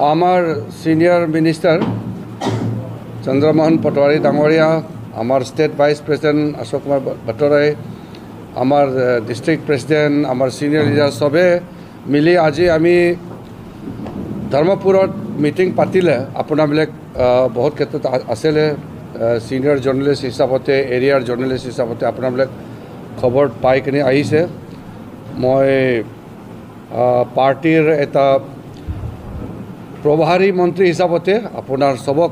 আমাৰ senior minister Chandramohan Patowary ডাঙৰীয়া আমাৰ state vice president Ashok Kumar Bhattarai আমাৰ ডিষ্ট্ৰিক্ট প্ৰেচিডেণ্ট আমাৰ ছিনিয়ৰ লিডাৰ চবে মিলি আজি আমি ধৰ্মপুৰত মিটিং পাতিলে আপোনাবিলাক বহুত ক্ষেত্ৰত আছিলে ছিনিয়ৰ জাৰ্নেলিষ্ট হিচাপতে এৰিয়াৰ জাৰ্নেলিষ্ট হিচাপতে আপোনাবিলাক খবৰ পাই কিনে আহিছে। মই পাৰ্টীৰ এটা প্ৰভাৰী মন্ত্ৰী হিচাপতে আপোনাৰ চবক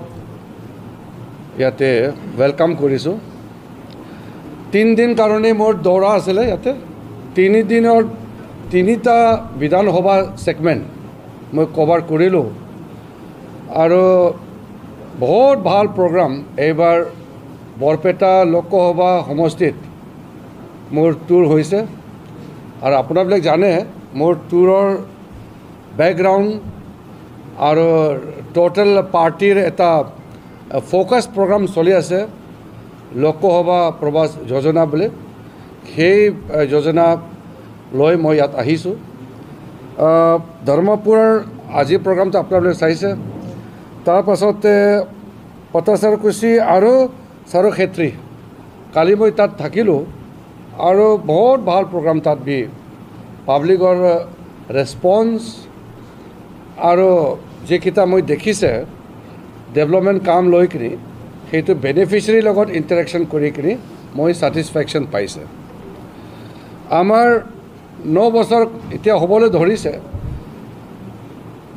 ইয়াতে ৱেলকাম কৰিছোঁ। তিনিদিন কাৰণে মোৰ দৌৰা আছিলে ইয়াতে। তিনিদিনৰ তিনিটা বিধানসভা ছেগমেণ্ট মই কভাৰ কৰিলোঁ। আৰু বহুত ভাল প্ৰগ্ৰাম এইবাৰ বৰপেটা লোকসভা সমষ্টিত মোৰ টুৰ হৈছে। আৰু আপোনালোকে জানে মোৰ টুৰৰ বেকগ্ৰাউণ্ড আৰু টোটেল পাৰ্টীৰ এটা ফ'কাছ প্ৰগ্ৰাম চলি আছে লোকসভা প্ৰবাস যোজনা বুলি। সেই যোজনা লৈ মই ইয়াত আহিছোঁ। ধৰ্মপুৰৰ আজিৰ প্ৰগ্ৰামটো আপোনালোকে চাইছে। তাৰপাছতে পটাচাৰকুচি আৰু চাৰুক্ষেত্ৰী কালি মই তাত থাকিলোঁ আৰু বহুত ভাল প্ৰগ্ৰাম তাত বি। পাব্লিকৰ ৰেচপন্স আৰু যিকেইটা মই দেখিছে ডেভেলপমেণ্ট কাম লৈ কিনি সেইটো বেনিফিচিয়াৰীৰ লগত ইণ্টাৰেকশ্যন কৰি কিনি মই ছেটিছফেকশ্যন পাইছে। আমাৰ ন বছৰ এতিয়া হ'বলৈ ধৰিছে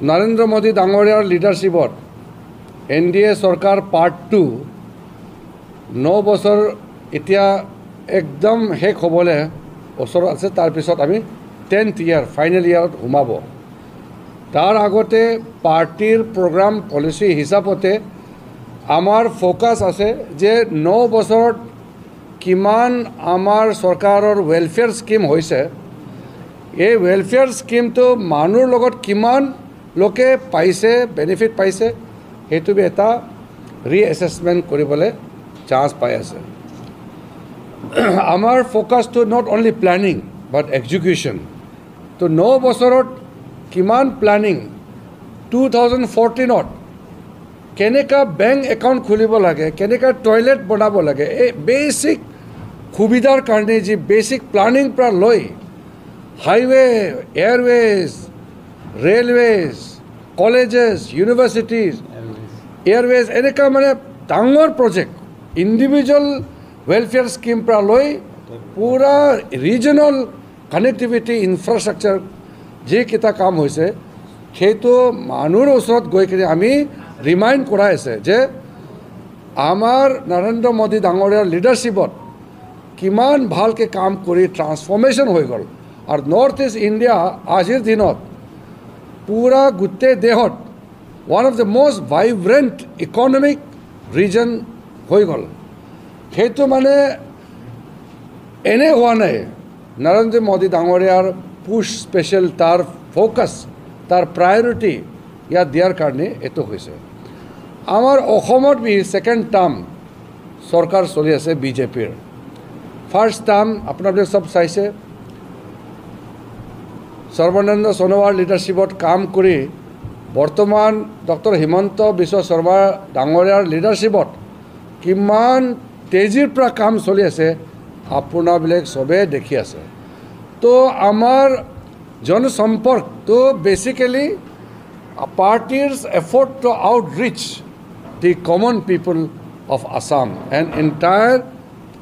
নৰেন্দ্ৰ মোদী ডাঙৰীয়াৰ লিডাৰশ্বিপত এন ডি এ চৰকাৰ পাৰ্ট টু ন বছৰ এতিয়া একদম শেষ হ'বলৈ ওচৰত আছে তাৰপিছত আমি টেন্থ ইয়াৰ ফাইনেল ইয়াৰত সোমাব। তাৰ আগতে পাৰ্টীৰ প্ৰগ্ৰাম পলিচি হিচাপতে আমাৰ ফ'কাছ আছে যে ন বছৰত কিমান আমাৰ চৰকাৰৰ ৱেলফেয়াৰ স্কীম হৈছে। এই ৱেলফেয়াৰ স্কীমটো মানুহৰ লগত কিমান লোকে পাইছে বেনিফিট পাইছে সেইটো এটা ৰিএছেচমেণ্ট কৰিবলৈ চান্স পাই আছে। আমাৰ ফ'কাছটো not only planning but execution তো ন বছৰত কিমান প্লেনিং টু থাউজেণ্ড ফৰ্টিনত কেনেকুৱা বেংক একাউণ্ট খুলিব লাগে কেনেকুৱা টয়লেট বনাব লাগে এই বেচিক সুবিধাৰ কাৰণে যি বেচিক প্লানিং পৰা লৈ highway airways railways colleges universities airways এনেকুৱা মানে ডাঙৰ প্ৰজেক্ট ইণ্ডিভিজুৱেল ৱেলফেয়াৰ স্কীম পৰা লৈ পূৰা ৰিজনেল কানেক্টিভিটি ইনফ্ৰাষ্ট্ৰাকচাৰ যিকেইটা কাম হৈছে সেইটো মানুহৰ ওচৰত গৈ কিনে আমি ৰিমাইণ্ড কৰাই আছে যে আমাৰ নৰেন্দ্ৰ মোদী ডাঙৰীয়াৰ লিডাৰশ্বিপত কিমান ভালকৈ কাম কৰি ট্ৰান্সফৰ্মেশ্যন হৈ গ'ল। আৰু নৰ্থ ইষ্ট ইণ্ডিয়া আজিৰ দিনত পূৰা গোটেই দেশত one of the most vibrant economic region হৈ গ'ল। সেইটো মানে এনে হোৱা নাই নৰেন্দ্ৰ মোদী ডাঙৰীয়াৰ পুছ স্পেচিয়েল তাৰ ফ'কাছ তাৰ প্ৰায়ৰিটি ইয়াত দিয়াৰ কাৰণে এইটো হৈছে আমাৰ অসমত বি ছেকেণ্ড টাৰ্ম চৰকাৰ চলি আছে বিজেপিৰ ফাৰ্ষ্ট টাৰ্ম আপোনালোকে চব চাইছে সৰ্বানন্দ সোণোৱাৰ লিডাৰশ্বিপত কাম কৰি বৰ্তমান ডক্টৰ হিমন্ত বিশ্ব শৰ্মা ডাঙৰীয়াৰ লিডাৰশ্বিপত কিমান তেজীৰ পৰা কাম চলি আছে আপোনাবিলাক চবেই দেখি আছে তো আমাৰ জনসম্পৰ্কটো বেচিকেলি পাৰ্টিৰ effort to outreach the common people of Assam and entire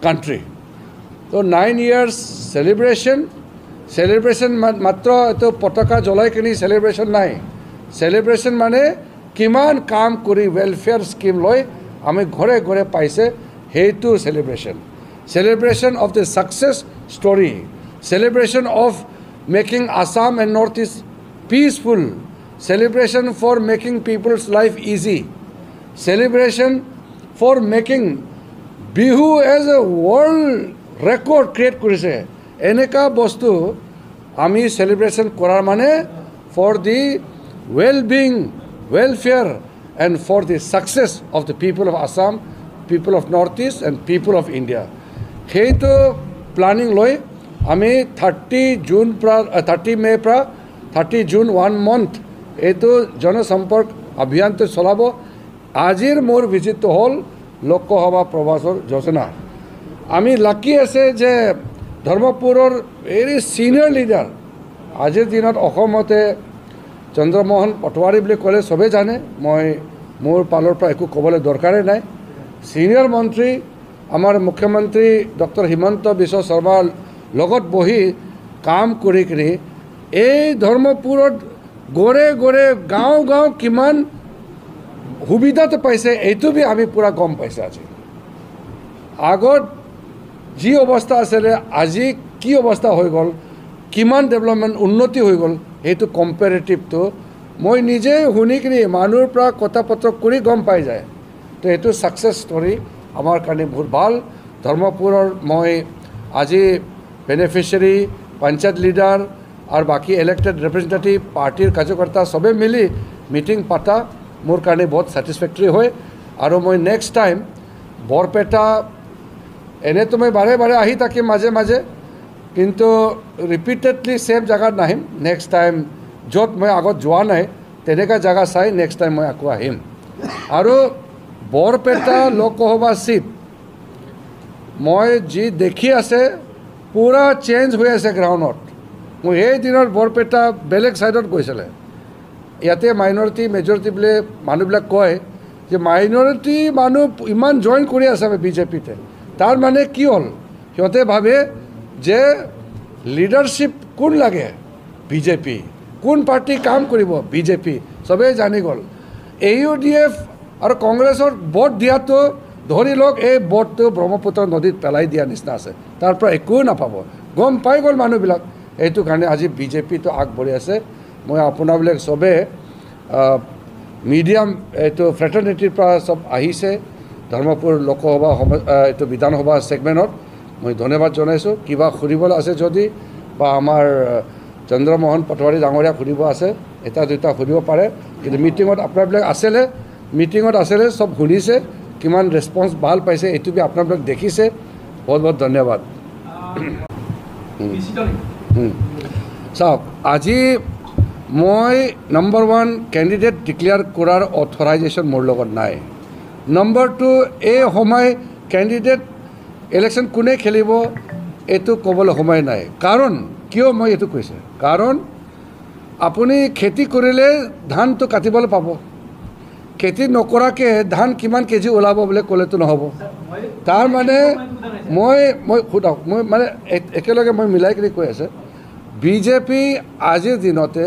country তো নাইন ইয়াৰ্ছ চেলিব্ৰেশ্যন চেলিব্ৰেশ্যন মাত্ৰ এইটো পতাকা জ্বলাই কিনি চেলিব্ৰেশ্যন নাই। চেলিব্ৰেশ্যন মানে কিমান কাম কৰি ৱেলফেয়াৰ স্কীম লৈ আমি ঘৰে ঘৰে পাইছে সেইটো celebration celebration of the success story, celebration of making Assam and Northeast peaceful, celebration for making people's life easy, celebration for making Bihu as a world record create কৰিছে এনেকুৱা বস্তু আমি চেলিব্ৰেশ্যন কৰাৰ মানে for the well being welfare and for the success of the people of Assam people of North East and people of India সেইটো planning লৈ আমি thirty June পৰা থাৰ্টি মে'ৰ পৰা থাৰ্টি জুন ওৱান মান্থ এইটো জনসম্পৰ্ক অভিযানটো চলাব। আজিৰ মোৰ ভিজিটটো হ'ল লোকসভা প্ৰবাসৰ যোজনা। আমি লাকি আছে যে ধৰ্মপুৰৰ ভেৰি ছিনিয়ৰ লিডাৰ আজিৰ দিনত অসমতে চন্দ্ৰমোহন পটোৱাৰী বুলি ক'লে চবেই জানে। মই মোৰ পালৰ পৰা একো ক'বলৈ দৰকাৰেই নাই। ছিনিয়ৰ মন্ত্ৰী আমাৰ মুখ্যমন্ত্ৰী ডক্টৰ হিমন্ত বিশ্ব শৰ্মাৰ লগত বহি কাম কৰি কিনি এই ধৰ্মপুৰত গড়ে গড়ে গাঁও গাঁও কিমান সুবিধাটো পাইছে এইটো বি আমি পূৰা গম পাইছে আজি। আগত যি অৱস্থা আছিলে আজি কি অৱস্থা হৈ গ'ল কিমান ডেভেলপমেণ্ট উন্নতি হৈ গ'ল সেইটো কম্পেৰেটিভটো মই নিজে শুনি কিনি মানুহৰ পৰা কথা পত্ৰ কৰি গম পাই যায়। তো এইটো ছাকচেছ ষ্টৰী আমাৰ কাৰণে বহুত ভাল। ধৰ্মপুৰৰ মই আজি বেনিফিচিয়াৰী পঞ্চায়ত লিডাৰ আৰু বাকী ইলেক্টেড ৰিপ্ৰেজেণ্টেটিভ পাৰ্টীৰ কাৰ্যকৰ্তা চবেই মিলি মিটিং পাতা মোৰ কাৰণে বহুত ছেটিছফেক্টৰী হয় আৰু মই নেক্সট টাইম বৰপেটা এনেতো মই বাৰে বাৰে আহি থাকিম মাজে মাজে কিন্তু ৰিপিটেডলি ছেম জেগাত নাহিম। নেক্সট টাইম য'ত মই আগত যোৱা নাই তেনেকুৱা জেগা চাই নেক্সট টাইম মই আকৌ আহিম। আৰু বৰপেটা লোকসভা চিট মই যি দেখি আছে পূৰা চেঞ্জ হৈ আছে গ্ৰাউণ্ডত মোৰ সেই দিনত বৰপেটা বেলেগ ছাইডত গৈছিলে। ইয়াতে মাইনৰিটি মেজৰিটি বুলি মানুহবিলাক কয় যে মাইনৰিটি মানুহ ইমান জইন কৰি আছে বিজেপিতে তাৰ মানে কি হ'ল? সিহঁতে ভাবে যে লিডাৰশ্বিপ কোন লাগে? বিজেপি কোন পাৰ্টি কাম কৰিব? বিজেপি চবেই জানি গ'ল। এ ইউ ডি এফ আৰু কংগ্ৰেছৰ ভোট দিয়াটো ধৰি লওক এই ভোটটো ব্ৰহ্মপুত্ৰ নদীত পেলাই দিয়া নিচিনা আছে। তাৰ পৰা একো নাপাব। গম পাই গ'ল মানুহবিলাক। এইটো কাৰণে আজি বিজেপিটো আগবাঢ়ি আছে। মই আপোনাবিলাক চবে মিডিয়াম এইটো ফ্ৰেটাৰ্নিটিৰ পৰা চব আহিছে। ধৰ্মপুৰ লোকসভা সম এইটো বিধানসভা ছেগমেণ্টত। মই ধন্যবাদ জনাইছোঁ। কিবা সুধিবলৈ আছে যদি বা আমাৰ চন্দ্ৰমোহন পটোৱাৰী ডাঙৰীয়া সুধিব আছে এটা দুটা সুধিব পাৰে। কিন্তু মিটিঙত আপোনালোক আছিলে মিটিঙত আছিলে চব শুনিছে। কিমান ৰেচপঞ্চ ভাল পাইছে এইটো বি আপোনালোক দেখিছে। বহুত বহুত ধন্যবাদ। চাওক আজি মই নম্বৰ ওৱান কেণ্ডিডেট ডিক্লেয়াৰ কৰাৰ অথৰাইজেশ্যন মোৰ লগত নাই। নম্বৰ টু এই সময় কেণ্ডিডেট ইলেকশ্যন কোনে খেলিব এইটো ক'বলৈ সময় নাই। কাৰণ কিয় মই এইটো কৈছে? কাৰণ আপুনি খেতি কৰিলে ধানটো কাটিবলৈ পাব। খেতি নকৰাকৈ ধান কিমান কেজি ওলাব বুলি ক'লেতো নহ'ব। তাৰ মানে মই মই সোধক মই মানে একেলগে মই মিলাই কিনি কৈ আছে বিজেপি আজিৰ দিনতে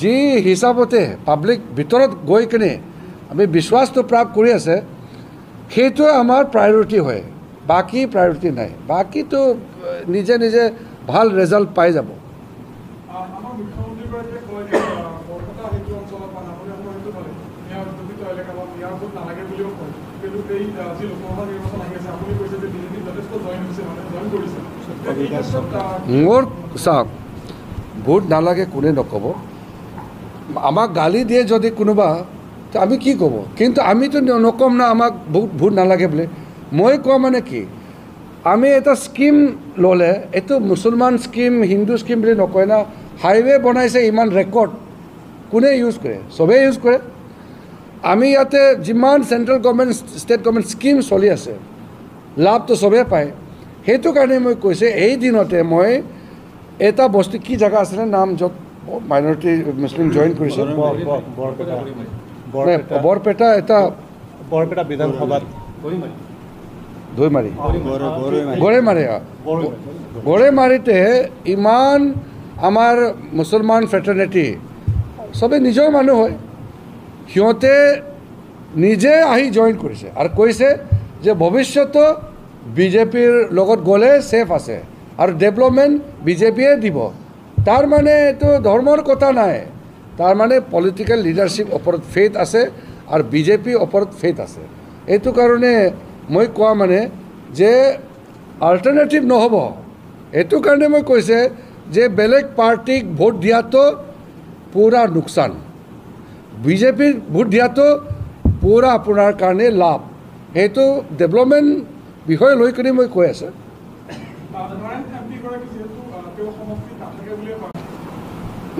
যি হিচাপতে পাব্লিক ভিতৰত গৈ কিনে আমি বিশ্বাসটো প্ৰাপ্ত কৰি আছে সেইটোৱে আমাৰ প্ৰায়ৰিটি হয়। বাকী প্ৰায়ৰিটি নাই। বাকীটো নিজে নিজে ভাল ৰেজাল্ট পাই যাব আমাৰ মুখ্যমন্ত্ৰীগৰাকীয়ে কয় যে বৰপেটা সেইটো অঞ্চলত বা নামনি অসমৰ সেইটো ফালে ইয়াৰ দূষিত এলেকা বা ইয়াৰ ভোট নালাগে বুলিও কয় কিন্তু এই যি লোকসভা নিৰ্বাচন আহি আছে আপুনি কৈছে যে বিজেপি যথেষ্ট জইন হৈছে মানে জইন কৰিছে। এই ক্ষেত্ৰত আহ, মোৰ চাওক ভোট নালাগে কোনে নক'ব। আমাক গালি দিয়ে যদি কোনোবা তো আমি কি ক'ব? কিন্তু আমিতো নক'ম না আমাক ভোট ভোট নালাগে বুলি। মই কোৱা মানে কি? আমি এটা স্কিম ল'লে এইটো মুছলমান স্কিম হিন্দু স্কিম বুলি নকয় না হাইৱে বনাইছে ইমান ৰেকৰ্ড। কোনে ইউজ কৰে? চবেই ইউজ কৰে। আমি ইয়াতে যিমান central government state government scheme চলি আছে লাভটো চবেই পায়। সেইটো কাৰণে মই কৈছে এই দিনতে মই এটা বস্তু কি জেগা আছিলে নাম য'ত মাইনৰিটি মুছলিম জইন কৰিছে? বৰ- বৰ- বৰপেটা এটা বৰপেটা বিধানসভাত। দৈমাৰী। গৰৈমাৰী গড়েমাৰী। গড়েমাৰীতে ইমান আমাৰ মুছলমান ফ্ৰেটাৰ্নিটি চবেই নিজৰ মানুহ হয়। সিহঁতে নিজে আহি জইন কৰিছে। আৰু কৈছে যে ভৱিষ্যতো বিজেপিৰ লগত গ'লে ছেফ আছে আৰু ডেভেলপমেণ্ট বিজেপিয়ে দিব। তাৰ মানে এইটো ধৰ্মৰ কথা নাই। তাৰ মানে পলিটিকেল লিডাৰশ্বিপ ওপৰত ফেইথ আছে আৰু বিজেপিৰ ওপৰত ফেইথ আছে। এইটো কাৰণে মই কোৱা মানে যে আল্টাৰনেটিভ নহ'ব। এইটো কাৰণে মই কৈছে যে বেলেগ পাৰ্টিক ভোট দিয়াটো পূৰা লোকচান। বিজেপিৰ ভোট দিয়াটো পূৰা আপোনাৰ কাৰণে লাভ। সেইটো ডেভেলপমেণ্ট বিষয় লৈ কিনে মই কৈ আছোঁ।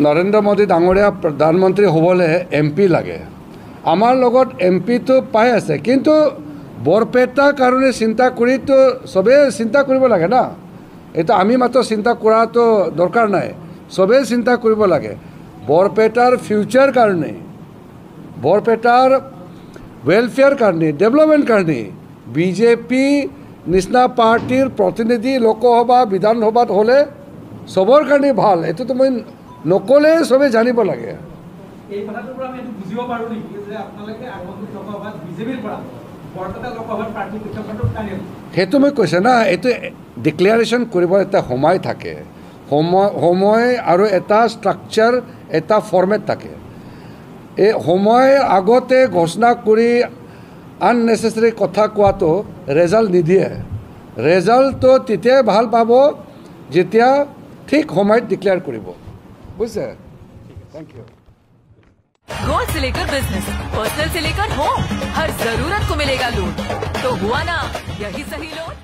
নৰেন্দ্ৰ মোদী ডাঙৰীয়া প্ৰধানমন্ত্ৰী হ'বলৈ এম পি লাগে। আমাৰ লগত এম পিটো পাই আছে কিন্তু বৰপেটাৰ কাৰণে চিন্তা কৰিতো চবেই চিন্তা কৰিব লাগে না। এইটো আমি মাত্ৰ চিন্তা কৰাটো দৰকাৰ নাই চবেই চিন্তা কৰিব লাগে। বৰপেটাৰ ফিউচাৰ কাৰণে বৰপেটাৰ ৱেলফেয়াৰ কাৰণে ডেভেলপমেণ্ট কাৰণে বিজেপি নিচিনা পাৰ্টীৰ প্ৰতিনিধি লোকসভা বিধানসভাত হ'লে চবৰ কাৰণে ভাল এইটোতো মই নক'লে চবেই জানিব লাগে সেইটো মই কৈছে না এইটো ডিক্লেয়াৰেশ্যন কৰিব এটা সময় থাকে। সময় সময় আৰু এটা ষ্ট্ৰাকচাৰ এটা ফৰ্মেট থাকে। এই সময় আগতে ঘোষণা কৰি আননেচেচাৰী কথা কোৱাটো ৰেজাল্ট নিদিয়ে ৰেজাল্টটো তেতিয়াই ভাল পাব যেতিয়া ঠিক সময়ত ডিক্লেয়াৰ কৰিব বুজিছে থেংক ইউ गोल्ड से लेकर बिजनेस पर्सनल से लेकर होम हर जरूरत को मिलेगा लोन तो हुआ ना यही सही लोन